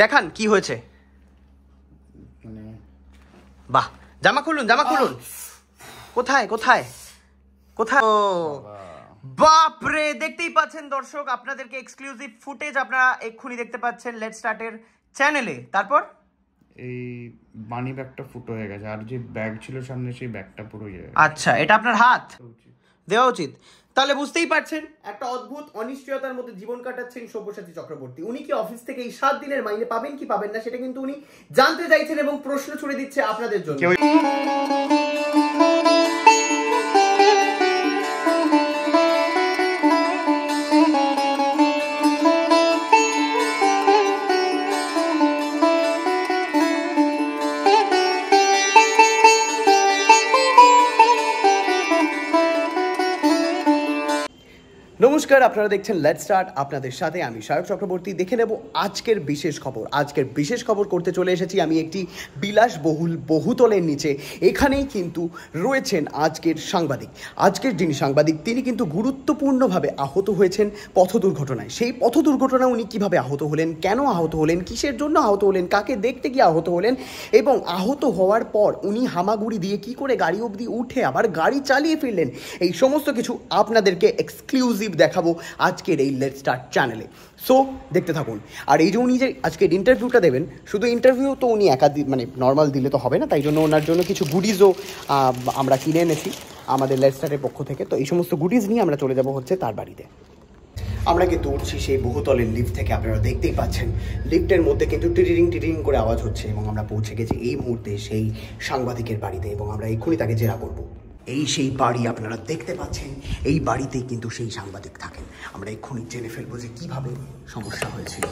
দেখান কি হয়েছে? মানে বাহ জামা খুলুন জামা খুলুন। কোথায় কোথায়? কোথায়? বাপরে দেখতেই পাচ্ছেন দর্শক আপনাদেরকে এক্সক্লুসিভ ফুটেজ আপনারা এক্ষুনি দেখতে পাচ্ছেন লেট স্টার্টের চ্যানেলে তারপর? এই মানি ব্যাগটা ফুটো হয়ে গেছে আর যে ব্যাগ ছিল সামনে সেই ব্যাগটা পুরো হয়ে আচ্ছা এটা আপনার হাত? গেছে। দেওয়া উচিত। তাহলে বুঝতেই পারছেন, একটা অদ্ভুত অনিশ্চয়তার মধ্যে জীবন কাটাচ্ছেন সব্যসাচী চক্রবর্তী। উনি কি অফিস থেকে এই সাত দিনের মাইনে পাবেন কি পাবেন না, সেটা কিন্তু উনি জানতে চাইছেন এবং প্রশ্ন ছুড়ে দিচ্ছে আপনাদের জন্য। নমস্কার আপনারা দেখছেন লেট স্টার্ট আপনাদের সাথে আমি সায়ক চক্রবর্তী। দেখে নেব আজকের বিশেষ খবর। আজকের বিশেষ খবর করতে চলে এসেছি আমি একটি বিলাসবহুল বহুতলের নিচে। এখানেই কিন্তু রয়েছেন আজকের সাংবাদিক। আজকের যিনি সাংবাদিক, তিনি কিন্তু গুরুত্বপূর্ণভাবে আহত হয়েছেন পথ দুর্ঘটনায়। সেই পথ দুর্ঘটনা উনি কীভাবে আহত হলেন, কেন আহত হলেন, কিসের জন্য আহত হলেন, কাকে দেখতে গিয়ে আহত হলেন, এবং আহত হওয়ার পর উনি হামাগুড়ি দিয়ে কি করে গাড়ি অবধি উঠে আবার গাড়ি চালিয়ে ফিরলেন, এই সমস্ত কিছু আপনাদেরকে এক্সক্লুসিভ দেখাবো আজকের এই লেট স্টার্ট চ্যানেলে সো দেখতে থাকুন। আর এই যে উনি যে আজকের ইন্টারভিউটা দেবেন, শুধু ইন্টারভিউ তো উনি একা মানে নর্মাল দিলে তো হবে না, তাই জন্য ওনার জন্য কিছু গুডিজও আমরা কিনে এনেছি আমাদের লেট স্টার্টের পক্ষ থেকে। তো এই সমস্ত গুডিজ নিয়ে আমরা চলে যাব হচ্ছে তার বাড়িতে। আমরা কিন্তু উঠছি সেই বহুতলের লিফট থেকে, আপনারা দেখতেই পাচ্ছেন। লিফটের মধ্যে কিন্তু টিরিং টিরিং করে আওয়াজ হচ্ছে এবং আমরা পৌঁছে গেছি এই মুহূর্তে সেই সাংবাদিকের বাড়িতে এবং আমরা এক্ষুনি তাকে জেরা করব। এই সেই বাড়ি আপনারা দেখতে পাচ্ছেন, এই বাড়িতেই কিন্তু সেই সাংবাদিক থাকেন। আমরা এক্ষুনি জেনে ফেলব যে কীভাবে সমস্যা হয়েছিল।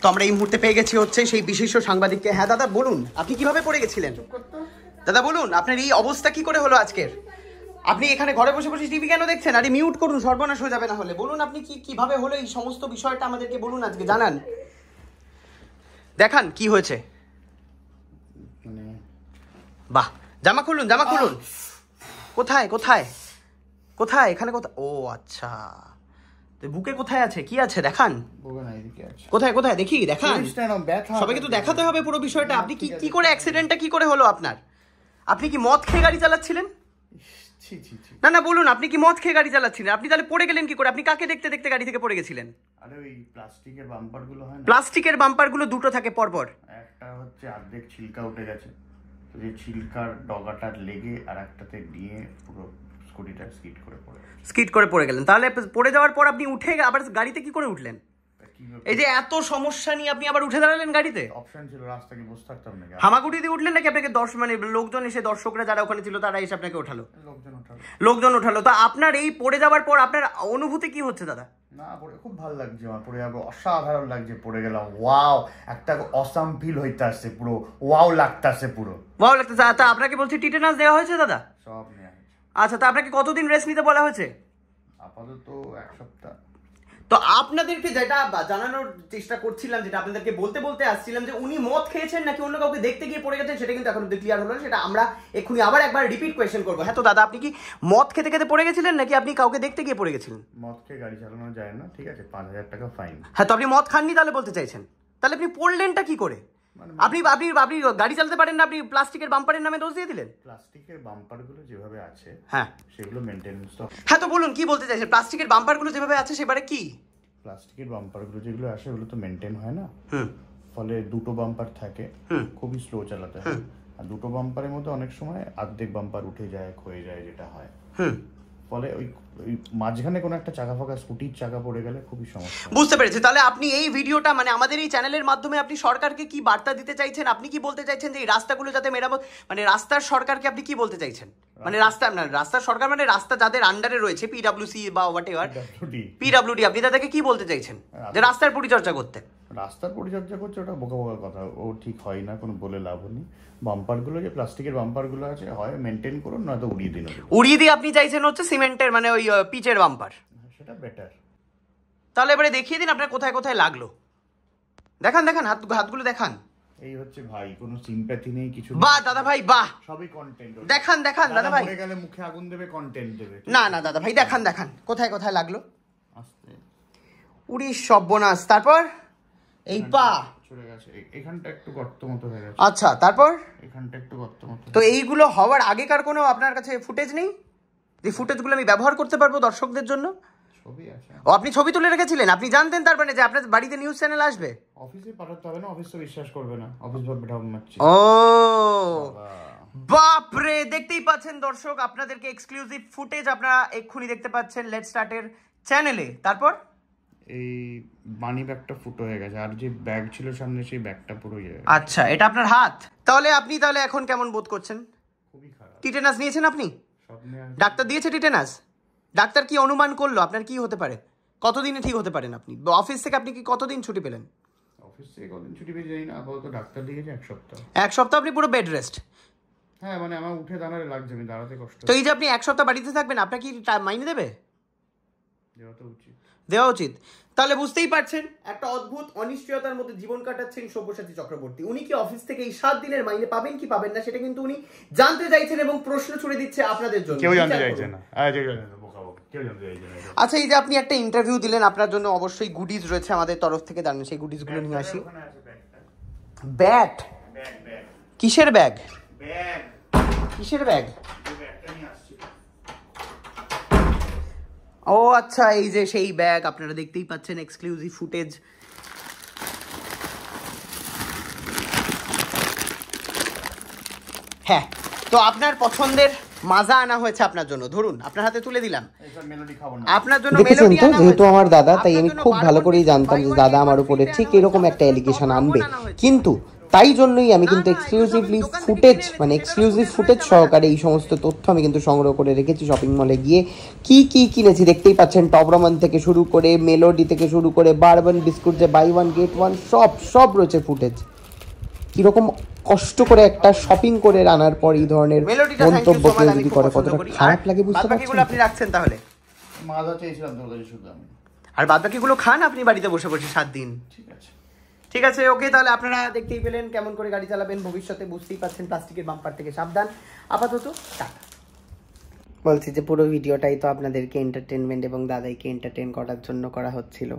তো আমরা এই মুহূর্তে পেয়ে গেছি হচ্ছে সেই বিশিষ্ট সাংবাদিককে। হ্যাঁ দাদা, বলুন, আপনি কীভাবে পড়ে গেছিলেন? দাদা, বলুন, আপনার এই অবস্থা কি করে হলো আজকের? আপনি এখানে ঘরে বসে বসে টিভি কেন দেখছেন? আরে মিউট করুন, সর্বনাশ হয়ে যাবে না হলে বলুন, আপনি কি, কীভাবে হলো এই সমস্ত বিষয়টা আমাদেরকে বলুন আজকে, জানান। দেখান, কি হয়েছে? বাহ জামা খুলুন জামা খুলুন। কোথায় কোথায়? কোথায়? এখানে কোথায়? ও আচ্ছা। তো বুকে কোথায় আছে? কি আছে? দেখান। কোথায় কোথায়? দেখি দেখান। সবাইকে তো দেখাতে হবে পুরো বিষয়টা। আপনি কি কি করে অ্যাক্সিডেন্টটা কি করে হলো আপনার? আপনি কি মদ খেয়ে গাড়ি চালাচ্ছিলেন? না না বলুন আপনি কি মদ খেয়ে গাড়ি চালাচ্ছিলেন? আপনি তাহলে পড়ে গেলেন কি করে? আপনি কাকে দেখতে দেখতে গাড়ি থেকে পড়ে গেছিলেন? আরে ওই প্লাস্টিকের বাম্পারগুলো হয় না? প্লাস্টিকের বাম্পারগুলো দুটো থাকে পরপর। একটা হচ্ছে অর্ধেক ছিলকা উঠে গেছে। যে ছিলকার ডগাটা লেগে আর একটাতে দিয়ে পুরো স্কুটিটা স্কিড করে পড়ে স্কিড করে পড়ে গেলেন। তাহলে পড়ে যাওয়ার পর আপনি উঠে আবার গাড়িতে কি করে উঠলেন? এই যে এত সমস্যা নিয়ে আপনি আবার উঠে দাঁড়ালেন গাড়িতে? অপশন ছিল রাস্তাকে বসে থাকতাম নাকি? হামাগুড়ি দিয়ে উঠলেন নাকি আপনাকে দর্শ মানে লোকজন এসে দর্শকরা যারা ওখানে ছিল তারা এসে আপনাকে ওঠালো? লোকজন ওঠালো। লোকজন ওঠালো। তো আপনার এই পড়ে যাওয়ার পর আপনার অনুভূতি কি হচ্ছে দাদা? না পড়ে খুব ভালো লাগছে আমার পড়ে যাব অসাধারণ লাগছে পড়ে গেলাম ওয়াও একটা অসাম ফিল হইতে আসছে পুরো ওয়াও লাগতাছে পুরো। ওয়াও লাগতেছে তা আপনাকে বলছি টিটেনাস দেওয়া হয়েছে দাদা? সব নেওয়া হয়েছে। আচ্ছা তা আপনাকে কতদিন রেস্ট নিতে বলা হয়েছে? আপাতত এক সপ্তাহ। তো আপনাদেরকে যেটা জানানোর চেষ্টা করছিলাম যেটা আপনাদেরকে বলতে বলতে আসছিলাম যে উনি মদ খেয়েছেন নাকি অন্য কাউকে দেখতে গিয়ে পড়ে গেছেন সেটা কিন্তু এখন অব্দি ক্লিয়ার হলো না সেটা আমরা এক্ষুনি আবার একবার রিপিট কোয়েশ্চেন করব। হ্যাঁ তো দাদা আপনি কি মদ খেতে খেতে পড়ে গেছিলেন নাকি আপনি কাউকে দেখতে গিয়ে পড়ে গেছিলেন? মদ খেয়ে গাড়ি চালানো যায় না ঠিক আছে পাঁচ হাজার টাকা ফাইন হ্যাঁ তো আপনি মদ খাননি তাহলে বলতে চাইছেন। তাহলে আপনি পড়লেনটা কি করে? আপনি আপনি আপনি গাড়ি চালাতে পারেন না আপনি প্লাস্টিকের বাম্পারের নামে দোষ দিয়ে দিলেন? প্লাস্টিকের বাম্পারগুলো যেভাবে আছে হ্যাঁ। সেগুলো মেনটেন্স তো হ্যাঁ তো বলুন কি বলতে চাইছেন? প্লাস্টিকের বাম্পারগুলো যেভাবে আছে সেবারে কি? প্লাস্টিকের বাম্পারগুলো যেগুলো আসে ওগুলো তো মেনটেন হয় না। হুম। ফলে দুটো বাম্পার থাকে হুম। খুবই স্লো চালাতে হয়। আর দুটো বাম্পারের মধ্যে অনেক সময় অর্ধেক বাম্পার উঠে যায় ক্ষয়ে যায় যেটা হয়। হুম। ফলে ওই মাঝখানে কোনো একটা চাকা ফাঁকা স্কুটির চাকা পড়ে গেলে খুবই সমস্যা বুঝতে পেরেছি। তাহলে আপনি এই ভিডিওটা মানে আমাদের এই চ্যানেলের মাধ্যমে আপনি সরকারকে কি বার্তা দিতে চাইছেন? আপনি কি বলতে চাইছেন যে এই রাস্তাগুলো যাতে মেরামত মানে রাস্তার সরকারকে আপনি কি বলতে চাইছেন? মানে রাস্তা না রাস্তার সরকার মানে রাস্তা যাদের আন্ডারে রয়েছে পিডাব্লিউসি বা হোয়াট এভার পিডাব্লিউডি আপনি তাদেরকে কি বলতে চাইছেন? যে রাস্তার পরিচর্যা করতে। রাস্তার পরিচর্যা করছে ওটা বোকা বোকা কথা। ও ঠিক হয় না কোনো বলে লাভ নেই। বাম্পারগুলো যে প্লাস্টিকের বাম্পারগুলো আছে হয় মেনটেন করুন নয়তো উড়িয়ে দিন উড়িয়ে দিয়ে আপনি চাইছেন হচ্ছে সিমেন্টের মানে ওই পিচের বাম্পার? সেটা বেটার তাহলে এবারে দেখিয়ে দিন আপনার কোথায় কোথায় লাগল। দেখান দেখান হাত হাতগুলো দেখান। এই হচ্ছে ভাই কোনো সিম্প্যাথি নেই কিছু বাহ দাদা ভাই বাহ। সবই কন্টেন্ট দেখান দেখান দাদা ভাই। গেলে মুখে আগুন দেবে কন্টেন্ট দেবে। না না দাদা ভাই দেখান দেখান কোথায় কোথায় লাগল। উড়িশ সব্যনাশ তারপর? এই পা। চলে গেছে। এখানটা একটু গর্ত মতো হয়ে গেছে। আচ্ছা তারপর? এখানটা একটু গর্ত মতো তো এইগুলো হওয়ার আগেকার কোনো আপনার কাছে ফুটেজ নেই? যে ফুটেজগুলো আমি ব্যবহার করতে পারব দর্শকদের জন্য? ছবি আছে। ও আপনি ছবি তুলে রেখেছিলেন। আপনি জানতেন তার মানে যে আপনার বাড়িতে নিউজ চ্যানেল আসবে? অফিসে পাঠাতে হবে না অফিস তো বিশ্বাস করবে না। অফিস ভাববে ঢাম মারছি। ও বাপরে দেখতেই পাচ্ছেন দর্শক আপনাদেরকে এক্সক্লুসিভ ফুটেজ আপনারা এক্ষুনি দেখতে পাচ্ছেন। লেট স্টার্টের চ্যানেলে তারপর? এই মানি ব্যাগটা ফুটো হয়ে গেছে আর যে ব্যাগ ছিল সামনে সেই ব্যাগটা পুরো ইয়ে হয়ে গেছে। আচ্ছা এটা আপনার হাত। তাহলে আপনি তাহলে এখন কেমন বোধ করছেন? খুবই খারাপ। টিটেনাস নিয়েছেন আপনি? ডাক্তার দিয়েছে টিটেনাস? ডাক্তার কি অনুমান করল? আপনার কি হতে পারে? কতদিনে ঠিক হতে পারেন আপনি? অফিস থেকে আপনি কি কতদিন ছুটি পেলেন? অফিস থেকে কদিন ছুটি পেয়ে যাই না আপাতত ডাক্তার দিয়েছে এক সপ্তাহ। এক সপ্তাহ আপনি পুরো বেড রেস্ট? হ্যাঁ মানে আমার উঠে দাঁড়ালে লাগছে আমি দাঁড়াতে কষ্ট তো এই যে আপনি এক সপ্তাহ বাড়িতে থাকবেন আপনার কি মাইনে দেবে? দেওয়া তো উচিত। দেওয়া উচিত। তাহলে বুঝতেই পারছেন একটা অদ্ভুত অনিশ্চয়তার মধ্যে জীবন কাটাচ্ছেন সব্যসাচী চক্রবর্তী। উনি কি অফিস থেকে এই সাত দিনের মাইনে পাবেন কি পাবেন না সেটা কিন্তু উনি জানতে চাইছেন এবং প্রশ্ন ছুড়ে দিচ্ছে আপনাদের জন্য। কেউ জানতে চাইছে না। আচ্ছা এই যে আপনি একটা ইন্টারভিউ দিলেন আপনার জন্য অবশ্যই গুডিজ রয়েছে আমাদের তরফ থেকে দাঁড়ান সেই গুডিজগুলো নিয়ে আসি। ব্যাট ব্যাগ ব্যাগ কিসের ব্যাগ ব্যাগ কিসের ব্যাগ এই ব্যাগটা নিয়ে আসছি ও আচ্ছা এই যে সেই ব্যাগ আপনারা দেখতেই পাচ্ছেন এক্সক্লুসিভ ফুটেজ হ্যাঁ তো আপনার পছন্দের মাজা আনা হয়েছে আপনার জন্য। ধরুন আপনার হাতে তুলে দিলাম। এইসব মেলোডি খাব না। আপনার জন্য দেখেছেন তো? আনা যেহেতু। আমার দাদা তাই আমি খুব ভালো করেই জানতাম যে দাদা আমার উপরে ঠিক এরকম একটা হয়েছে। এলিগেশন আনবে। কিন্তু তাই জন্যই আমি কিন্তু এক্সক্লুসিভলি ফুটেজ মানে এক্সক্লুসিভ ফুটেজ সহকারে এই সমস্ত তথ্য আমি কিন্তু সংগ্রহ করে রেখেছি শপিং মলে গিয়ে। কি কি কিনেছি দেখতেই পাচ্ছেন টবরমান থেকে শুরু করে মেলোডি থেকে শুরু করে বারবান বিস্কুট যে বাই ওয়ান গেট ওয়ান সব সব রয়েছে ফুটেজ কীরকম কষ্ট করে একটা শপিং করে আনার পর এই ধরনের মন্তব্য কেউ যদি করে কতটা খারাপ লাগে বুঝতে পারছেন? আপনি রাখছেন তাহলে। চেয়েছিলাম তোর কাছে শুধু আমি আর বাদবাকিগুলো খান আপনি বাড়িতে বসে বসে সাত দিন ঠিক আছে। ঠিক আছে ওকে তাহলে আপনারা দেখতেই পেলেন কেমন করে গাড়ি চালাবেন। ভবিষ্যতে বুঝতেই পারছেন প্লাস্টিকের বাম্পার থেকে সাবধান। আপাতত টাটা। বলছি যে পুরো ভিডিওটাই তো আপনাদেরকে এন্টারটেনমেন্ট এবং দাদাইকে এন্টারটেন করার জন্য করা হচ্ছিল।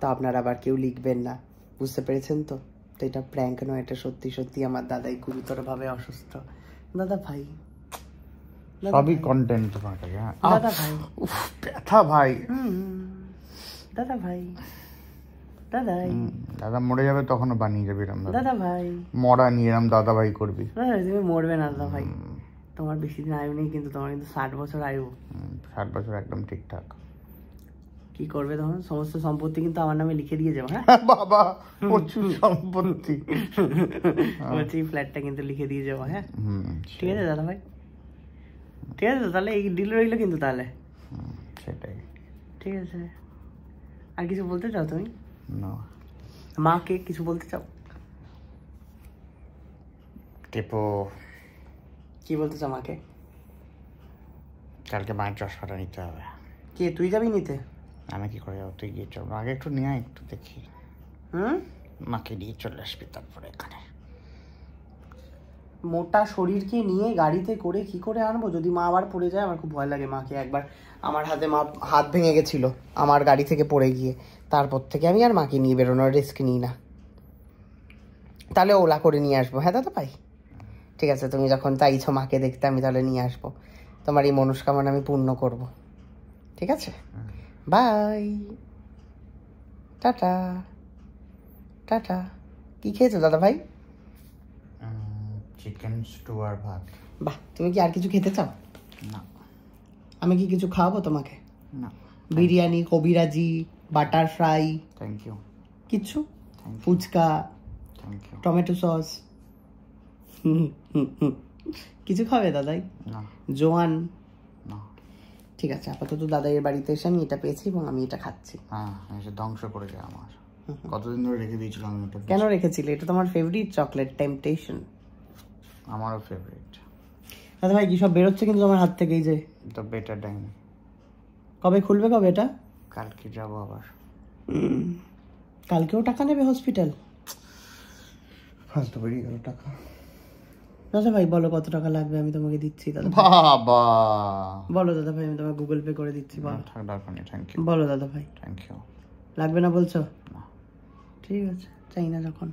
তো আপনারা আবার কেউ লিখবেন না। বুঝতে পেরেছেন তো? তো এটা প্র্যাঙ্ক নয় এটা সত্যি সত্যি আমার দাদাই গুরুতরভাবে অসুস্থ। দাদা ভাই। সবই কন্টেন্ট তোমার কাছে হ্যাঁ। দাদা ভাই। ব্যথা ভাই। দাদা ভাই। দাদাই দাদা মরে যাবে তখনও বানিয়ে যাবে এরম দাদা। ভাই মরা নিয়ে এরম দাদা ভাই করবি তুমি মরবে না দাদা ভাই তোমার বেশি দিন আয়ু নেই কিন্তু তোমার কিন্তু ষাট বছর আয়ু। ষাট বছর একদম ঠিকঠাক। কি করবে তখন? সমস্ত সম্পত্তি কিন্তু আমার নামে লিখে দিয়ে যাব হ্যাঁ? বাবা প্রচুর সম্পত্তি। বলছি ফ্ল্যাটটা কিন্তু লিখে দিয়ে যাব হ্যাঁ? হুম ঠিক আছে দাদা ভাই ঠিক আছে তাহলে এই ডিল রইল কিন্তু তাহলে। সেটাই। ঠিক আছে। আর কিছু বলতে চাও তুমি? না মাকে কিছু বলতে চাও? টিপু কি বলতে চাও মাকে? কালকে মায়ের চশমাটা নিতে হবে। কে তুই যাবি নিতে? আমি কি করে যাব? তুই গিয়ে চল। আগে একটু নিয়ে একটু দেখি। হুম? মাকে নিয়ে চলে আসবি তারপরে এখানে। মোটা শরীরকে নিয়ে গাড়িতে করে কি করে আনব? যদি মা আবার পড়ে যায়, আমার খুব ভয় লাগে মাকে একবার। আমার হাতে মা হাত ভেঙে গেছিল, আমার গাড়ি থেকে পড়ে গিয়ে। তারপর থেকে আমি আর মাকে নিয়ে বেরোনোর রিস্ক নিই না। তাহলে ওলা করে নিয়ে আসব। হ্যাঁ দাদা ভাই ঠিক আছে, তুমি যখন চাইছো মাকে দেখতে, আমি তাহলে নিয়ে আসব। তোমার এই মনস্কামনা আমি পূর্ণ করব। ঠিক আছে? বাই টাটা টাটা কী খেয়েছো দাদা ভাই চিকেন স্টু আর ভাত। বাহ তুমি কি আর কিছু খেতে চাও? না। আমি কি কিছু খাওয়াবো তোমাকে? না। বিরিয়ানি কবিরাজি বাটার ফ্রাই। থ্যাংক ইউ কিচ্ছু? Fuchka thank you tomato sauce. কিছু খাবে দাদাই? না। জোয়ান। না। ঠিক আছে আপাতত দাদাইয়ের বাড়িতে এসে আমি এটা পেয়েছি এবং আমি এটা খাচ্ছি। হ্যাঁ এসে ধ্বংস করেছে আমার। কতদিন ধরে রেখে দিয়েছিলাম কেন রেখেছিলে? এটা তোমার ফেভারিট চকলেট টেম্পটেশন আমারও ফেভারিট দাদা ভাই কি সব বেরোচ্ছে কিন্তু তোমার হাত থেকে এই যে? দ্য বেটার ডাইন কবে খুলবে কবে এটা? কালকে যাব আবার। কালকেও টাকা নেবে হসপিটাল ফার্স্ট বেরিয়ে গেল টাকা। দাদা ভাই বলো কত টাকা লাগবে আমি তোমাকে দিচ্ছি দাদা বাবা! বলো দাদা ভাই আমি তোমাকে গুগল পে করে দিচ্ছি বলো। দরকার নেই থ্যাংক ইউ বলো দাদা ভাই। থ্যাংক ইউ লাগবে না বলছো? ঠিক আছে চাই না যখন।